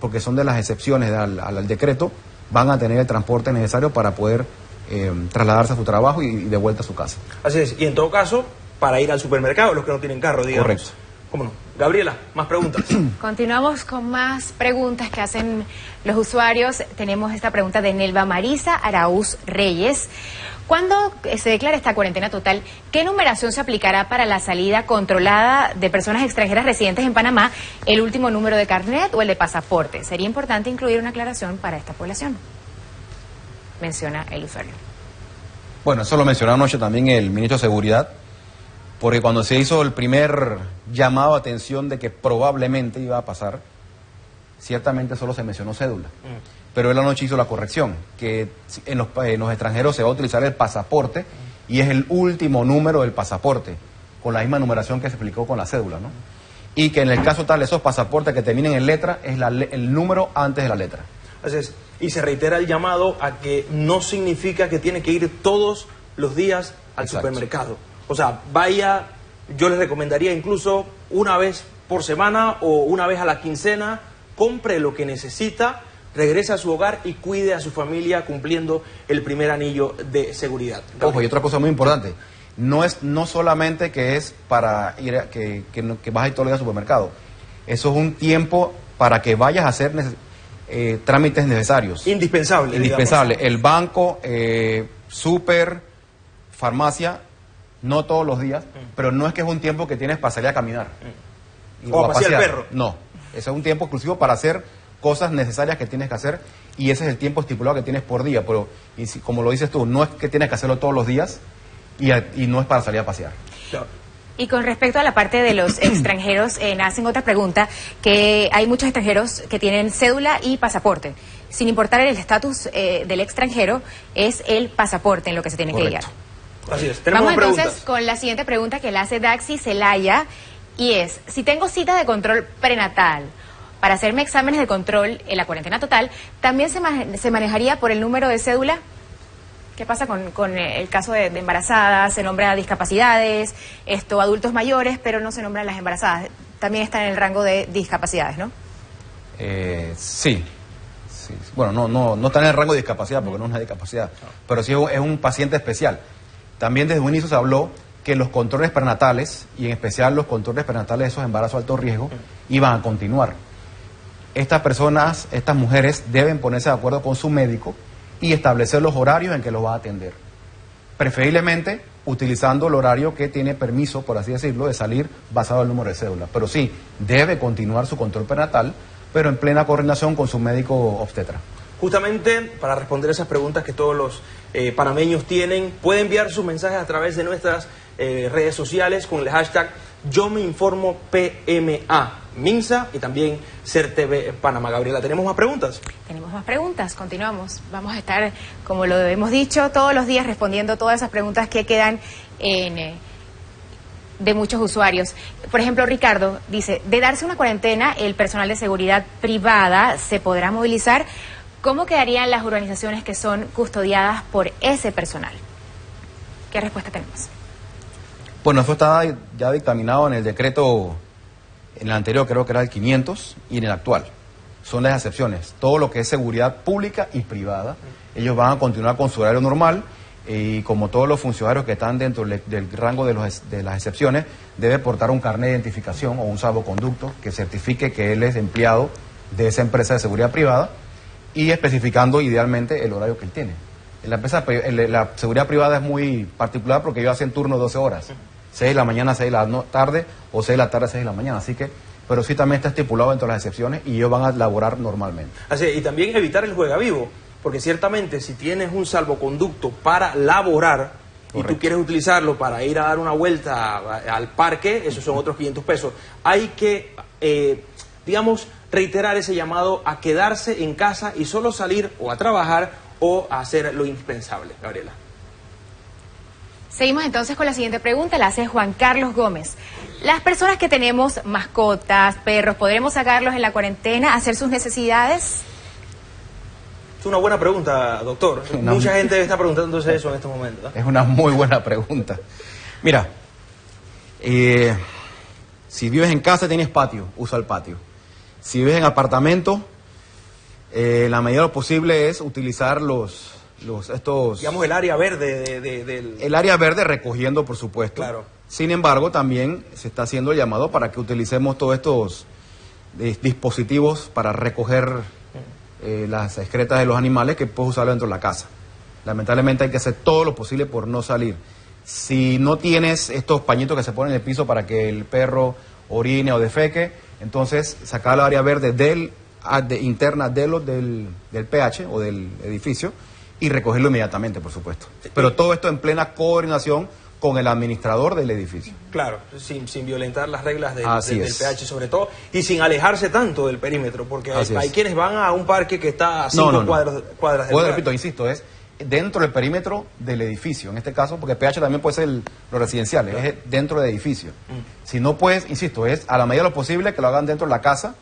porque son de las excepciones al, al- al decreto, van a tener el transporte necesario para poder eh, trasladarse a su trabajo y, y de vuelta a su casa. Así es. Y en todo caso, para ir al supermercado, los que no tienen carro, digamos. Correcto. ¿Cómo no? Gabriela, más preguntas. Continuamos con más preguntas que hacen los usuarios. Tenemos esta pregunta de Nelva Marisa Araúz Reyes. ¿Cuándo se declara esta cuarentena total, qué numeración se aplicará para la salida controlada de personas extranjeras residentes en Panamá? ¿El último número de carnet o el de pasaporte? Sería importante incluir una aclaración para esta población, menciona el usuario. Bueno, eso lo mencionó anoche también el ministro de Seguridad, porque cuando se hizo el primer llamado a atención de que probablemente iba a pasar, ciertamente solo se mencionó cédula. Pero él anoche hizo la corrección, que en los, en los extranjeros se va a utilizar el pasaporte y es el último número del pasaporte, con la misma numeración que se explicó con la cédula, ¿no? Y que en el caso tal, esos pasaportes que terminen en letra, es la el número antes de la letra. Así es. Y se reitera el llamado a que no significa que tiene que ir todos los días al Exacto. supermercado. O sea, vaya, yo les recomendaría incluso una vez por semana o una vez a la quincena, compre lo que necesita, regrese a su hogar y cuide a su familia cumpliendo el primer anillo de seguridad. Ojo, y otra cosa muy importante, no es no solamente que es para ir a- que, que, no- que vas a ir todos los días al supermercado, eso es un tiempo para que vayas a hacer eh, trámites necesarios. Indispensable. Indispensable. El banco, eh, súper, farmacia, no todos los días, pero no es que es un tiempo que tienes para salir a caminar. Y- O a pasear el perro. No, ese es un tiempo exclusivo para hacer cosas necesarias que tienes que hacer y ese es el tiempo estipulado que tienes por día, pero y si- como lo dices tú, no es que tienes que hacerlo todos los días y, a- y no es para salir a pasear. Claro. Y con respecto a la parte de los extranjeros, eh, hacen otra pregunta, que hay muchos extranjeros que tienen cédula y pasaporte. Sin importar el estatus eh, del extranjero, es el pasaporte en lo que se tiene que guiar. Así es. Tenemos Vamos preguntas. entonces con la siguiente pregunta que le hace Daxi Celaya y es, si tengo cita de control prenatal para hacerme exámenes de control en la cuarentena total, ¿también se, ma- se manejaría por el número de cédula? ¿Qué pasa con, con, el caso de, de embarazadas? Se nombra discapacidades, esto, adultos mayores, pero no se nombran las embarazadas. También está en el rango de discapacidades, ¿no? Eh, sí. Sí. Bueno, no, no, no está en el rango de discapacidad porque no es una discapacidad, pero sí es un, es un paciente especial. También desde un inicio se habló que los controles prenatales, y en especial los controles prenatales de esos embarazos de alto riesgo, iban a continuar. Estas personas, estas mujeres deben ponerse de acuerdo con su médico y establecer los horarios en que los va a atender. Preferiblemente utilizando el horario que tiene permiso, por así decirlo, de salir basado en el número de cédula. Pero sí, debe continuar su control prenatal, pero en plena coordinación con su médico obstetra. Justamente para responder esas preguntas que todos los eh, panameños tienen, puede enviar sus mensajes a través de nuestras eh, redes sociales con el hashtag Yo Minsa y también CERTV Panamá. Gabriela, ¿tenemos más preguntas? Tenemos más preguntas, continuamos. Vamos a estar, como lo hemos dicho, todos los días respondiendo todas esas preguntas que quedan en, eh, de muchos usuarios. Por ejemplo, Ricardo dice, de darse una cuarentena, el personal de seguridad privada se podrá movilizar. ¿Cómo quedarían las urbanizaciones que son custodiadas por ese personal? ¿Qué respuesta tenemos? Bueno, eso está ya dictaminado en el decreto, en el anterior creo que era el 500 y en el actual. Son las excepciones. Todo lo que es seguridad pública y privada, ellos van a continuar con su horario normal y como todos los funcionarios que están dentro del, rango de, de las excepciones, debe portar un carnet de identificación o un salvoconducto que certifique que él es empleado de esa empresa de seguridad privada y especificando idealmente el horario que él tiene. En la, empresa, en la seguridad privada es muy particular porque ellos hacen turno de 12 horas. 6 de la mañana, 6 de la tarde o 6 de la tarde, 6 de la mañana. Así que, pero sí también está estipulado dentro de las excepciones y ellos van a laborar normalmente. Así, y también evitar el juega vivo, porque ciertamente si tienes un salvoconducto para laborar y tú quieres utilizarlo para ir a dar una vuelta al parque, esos son otros 500 pesos. Hay que, eh, digamos, reiterar ese llamado a quedarse en casa y solo salir o a trabajar o a hacer lo indispensable, Gabriela. Seguimos entonces con la siguiente pregunta, la hace Juan Carlos Gómez. Las personas que tenemos mascotas, perros, ¿podremos sacarlos en la cuarentena a hacer sus necesidades? Es una buena pregunta, doctor. Una- Mucha gente está preguntándose eso en estos momentos. ¿eh? Es una muy buena pregunta. Mira, eh, si vives en casa tienes patio, usa el patio. Si vives en apartamento, eh, la medida de lo posible es utilizar los, los estos Digamos el área verde de- de- del... el área verde recogiendo, por supuesto. Claro. Sin embargo, también se está haciendo el llamado para que utilicemos todos estos eh, dispositivos para recoger eh, las excretas de los animales que puedes usarlo dentro de la casa. Lamentablemente hay que hacer todo lo posible por no salir. Si no tienes estos pañitos que se ponen en el piso para que el perro orine o defeque, entonces sacar la área verde del, a- de- interna de lo- del, del pH o del edificio y recogerlo inmediatamente, por supuesto. Pero todo esto en plena coordinación con el administrador del edificio. Claro, sin, sin violentar las reglas del, pH sobre todo y sin alejarse tanto del perímetro, porque hay, es. quienes van a un parque que está a cinco No, no, no. cuadras, cuadras del Vuelvo, lugar. repito, insisto, es dentro del perímetro del edificio, en este caso, porque pH también puede ser el- los residenciales, es dentro del edificio. Mm. Si no puedes, insisto, es a la medida de lo posible que lo hagan dentro de la casa,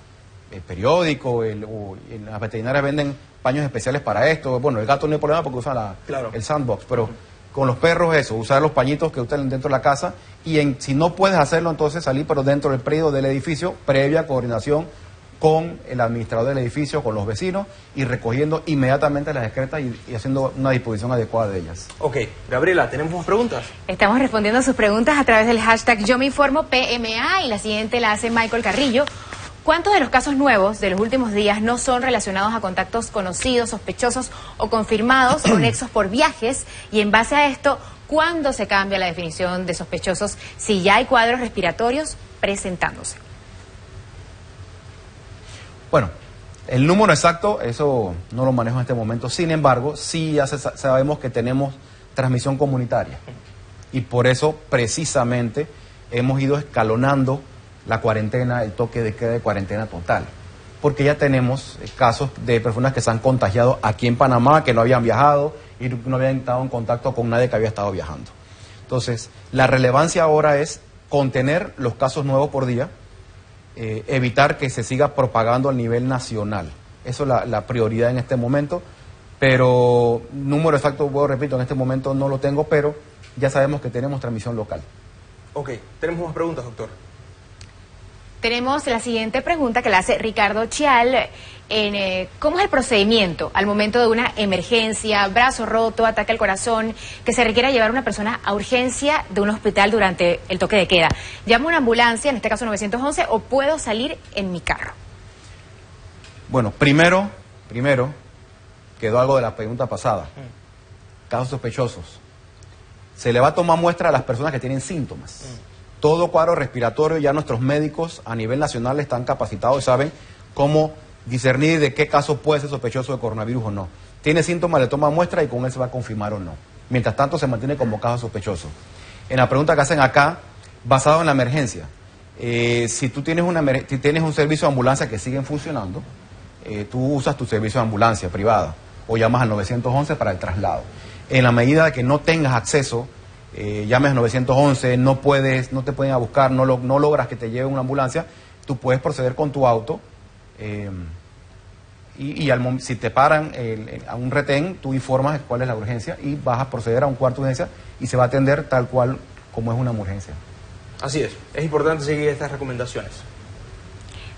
el periódico, el, o las veterinarias venden paños especiales para esto. Bueno, el gato no hay problema porque usa la, Claro. el sandbox, pero con los perros eso, usar los pañitos que ustedes dentro de la casa y en, si no puedes hacerlo, entonces salir, pero dentro del predio del edificio, previa coordinación con el administrador del edificio, con los vecinos y recogiendo inmediatamente las excretas y, y haciendo una disposición adecuada de ellas. Ok, Gabriela, ¿tenemos más preguntas? Estamos respondiendo a sus preguntas a través del hashtag Yo me informo PMA y la siguiente la hace Michael Carrillo. ¿Cuántos de los casos nuevos de los últimos días no son relacionados a contactos conocidos, sospechosos o confirmados o nexos por viajes? Y en base a esto, ¿cuándo se cambia la definición de sospechosos si ya hay cuadros respiratorios presentándose? Bueno, el número exacto, eso no lo manejo en este momento. Sin embargo, sí ya sabemos que tenemos transmisión comunitaria. Y por eso, precisamente, hemos ido escalonando la cuarentena, el toque de queda de cuarentena total. Porque ya tenemos eh, casos de personas que se han contagiado aquí en Panamá, que no habían viajado y no habían estado en contacto con nadie que había estado viajando. Entonces, la relevancia ahora es contener los casos nuevos por día, eh, evitar que se siga propagando a nivel nacional. Eso es la, prioridad en este momento, pero número exacto, vuelvo, repito, en este momento no lo tengo, pero ya sabemos que tenemos transmisión local. Ok, tenemos más preguntas, doctor. Tenemos la siguiente pregunta que la hace Ricardo Chial. En, eh, ¿Cómo es el procedimiento al momento de una emergencia, brazo roto, ataque al corazón, que se requiera llevar a una persona a urgencia de un hospital durante el toque de queda? ¿Llamo a una ambulancia, en este caso 911, o puedo salir en mi carro? Bueno, primero, primero, quedó algo de la pregunta pasada. Casos sospechosos. Se le va a tomar muestra a las personas que tienen síntomas. Todo cuadro respiratorio, ya nuestros médicos a nivel nacional están capacitados y saben cómo discernir de qué caso puede ser sospechoso de coronavirus o no. Tiene síntomas, le toma muestra y con él se va a confirmar o no. Mientras tanto, se mantiene como caso sospechoso. En la pregunta que hacen acá, basado en la emergencia, eh, si tú tienes, una, un servicio de ambulancia que siguen funcionando, eh, tú usas tu servicio de ambulancia privada o llamas al 911 para el traslado. En la medida de que no tengas acceso, eh, llames al 911, no puedes, no te pueden a buscar, no, lo- no logras que te lleve una ambulancia, tú puedes proceder con tu auto eh, y, y al si te paran el- el- a un retén, tú informas cuál es la urgencia y vas a proceder a un cuarto de urgencia y se va a atender tal cual como es una emergencia. Así es, es importante seguir estas recomendaciones.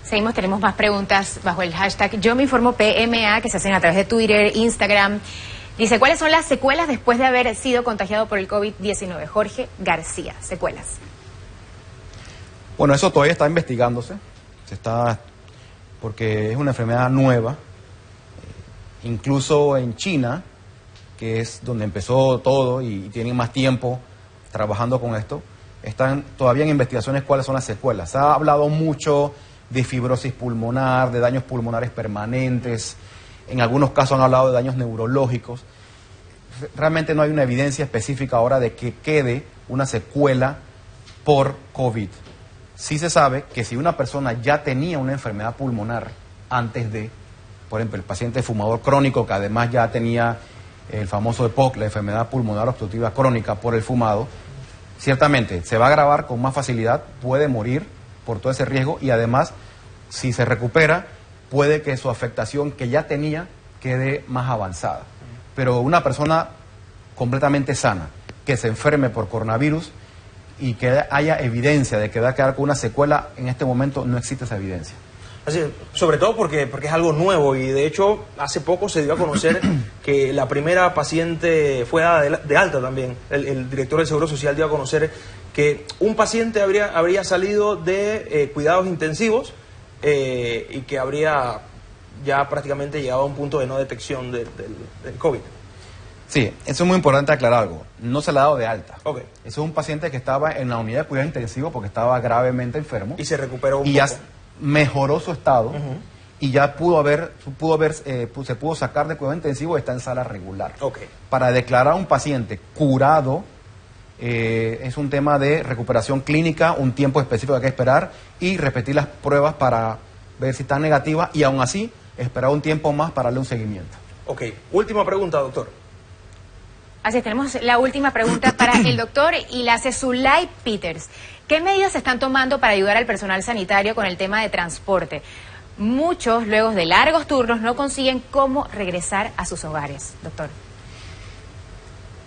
Seguimos, tenemos más preguntas bajo el hashtag Yo me informo PMA que se hacen a través de Twitter, Instagram. Dice, ¿cuáles son las secuelas después de haber sido contagiado por el COVID-19? Jorge García, secuelas. Bueno, eso todavía está investigándose, se está porque es una enfermedad nueva. Eh, Incluso en China, que es donde empezó todo y, tienen más tiempo trabajando con esto, están todavía en investigaciones cuáles son las secuelas. Se ha hablado mucho de fibrosis pulmonar, de daños pulmonares permanentes, en algunos casos han hablado de daños neurológicos. Realmente no hay una evidencia específica ahora de que quede una secuela por COVID. Sí se sabe que si una persona ya tenía una enfermedad pulmonar antes de, por ejemplo, el paciente fumador crónico que además ya tenía el famoso EPOC, la enfermedad pulmonar obstructiva crónica por el fumado, ciertamente se va a agravar con más facilidad, puede morir por todo ese riesgo y además, si se recupera, puede que su afectación que ya tenía quede más avanzada. Pero una persona completamente sana que se enferme por coronavirus y que haya evidencia de que va a quedar con una secuela, en este momento no existe esa evidencia. Así sobre todo porque, porque es algo nuevo y de hecho hace poco se dio a conocer que la primera paciente fue dada de, alta también. El, el director del Seguro Social dio a conocer que un paciente habría, habría salido de eh, cuidados intensivos eh, y que habría ya prácticamente llegado a un punto de no detección de- del, del COVID. Sí, eso es muy importante aclarar algo. No se le ha dado de alta. Eso es un paciente que estaba en la unidad de cuidado intensivo porque estaba gravemente enfermo. Y se recuperó un y ya mejoró su estado y ya pudo haber, pudo haber eh, se pudo sacar de cuidado intensivo y está en sala regular. Ok. Para declarar a un paciente curado eh, es un tema de recuperación clínica, un tiempo específico que hay que esperar y repetir las pruebas para ver si están negativas y aún así esperar un tiempo más para darle un seguimiento. Ok, última pregunta, doctor. Así es, tenemos la última pregunta para el doctor y la hace Zulay Peters. ¿Qué medidas se están tomando para ayudar al personal sanitario con el tema de transporte? Muchos, luego de largos turnos, no consiguen cómo regresar a sus hogares, doctor.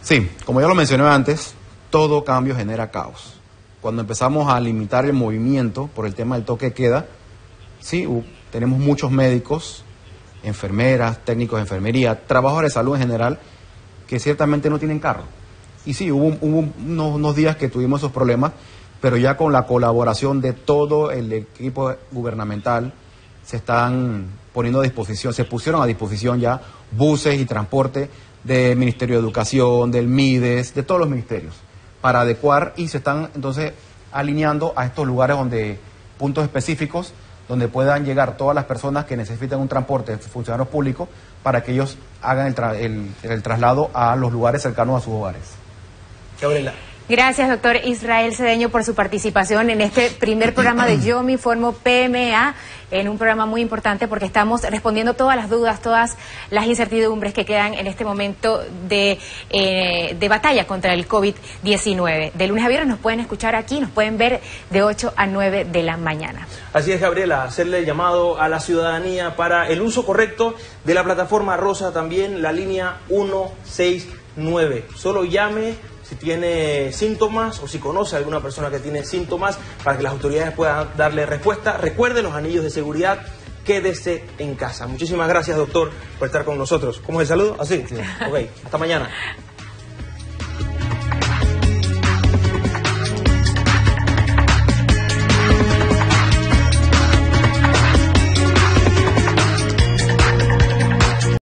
Sí, como ya lo mencioné antes, todo cambio genera caos. Cuando empezamos a limitar el movimiento por el tema del toque queda, sí, tenemos muchos médicos, enfermeras, técnicos de enfermería, trabajadores de salud en general, que ciertamente no tienen carro. Y sí, hubo, un- hubo unos, unos días que tuvimos esos problemas, pero ya con la colaboración de todo el equipo gubernamental, se están poniendo a disposición, se pusieron a disposición ya buses y transporte del Ministerio de Educación, del MIDES, de todos los ministerios, para adecuar y se están entonces alineando a estos lugares donde, puntos específicos, donde puedan llegar todas las personas que necesitan un transporte funcionarios públicos para que ellos hagan el, el- el traslado a los lugares cercanos a sus hogares. Gabriela. Gracias, doctor Israel Cedeño, por su participación en este primer programa de Yo Me Informo PMA, en un programa muy importante porque estamos respondiendo todas las dudas, todas las incertidumbres que quedan en este momento de, eh, de batalla contra el COVID-19. De lunes a viernes nos pueden escuchar aquí, nos pueden ver de 8 a 9 de la mañana. Así es, Gabriela, hacerle llamado a la ciudadanía para el uso correcto de la plataforma Rosa, también la línea 169. Solo llame si tiene síntomas o si conoce a alguna persona que tiene síntomas para que las autoridades puedan darle respuesta. Recuerde los anillos de seguridad. Quédese en casa. Muchísimas gracias, doctor, por estar con nosotros. ¿Cómo es el saludo? Así. Ok. Hasta mañana.